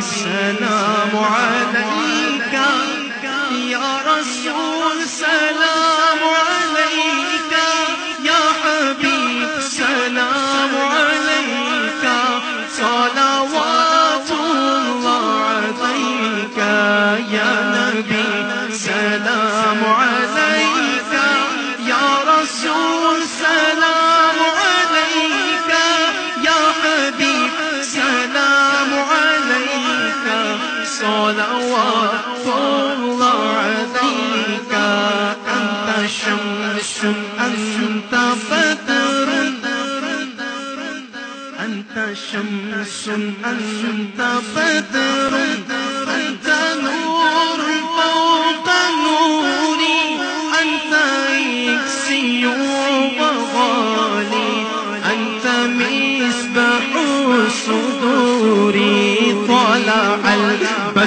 سلام عليك. يا رسول سلام عليك أنت شمس أنت بدر شمس أنت بدر أنت نور فوق نوري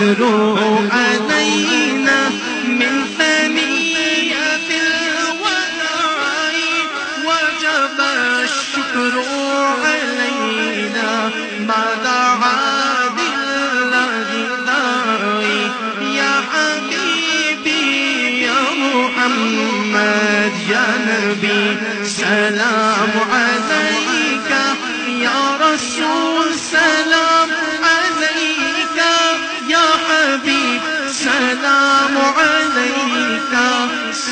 البدر علينا من ثنية الوداع وجب الشكر علينا دعا بالله داعي يا حبيبي يا محمد يا نبي سلام عليك.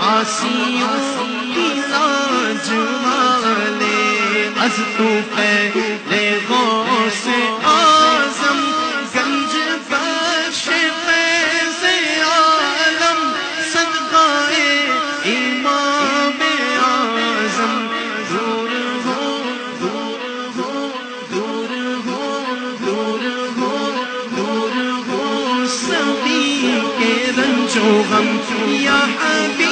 آسیوں کی ناج والے ازتو پہلے غوث آزم گنج بخش فیض عالم صدقائے امام آزم دور ہو دور ہو دور ہو دور ہو دور ہو سبی کے رنجو ہم یا حبیب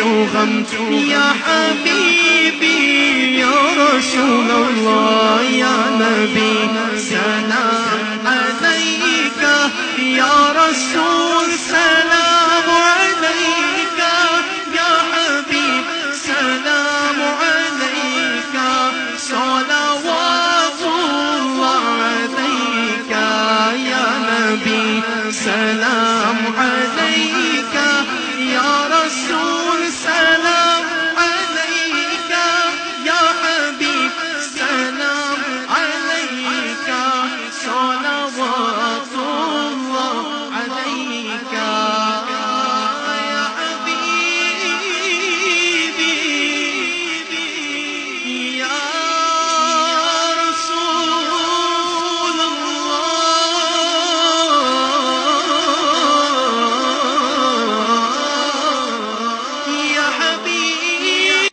وغم يا حبيبي يا رسول الله يا نبي سلام عليك يا رسول سلام عليك يا حبيب سلام عليك صلوات الله عليك يا نبي سلام عليك يا رسول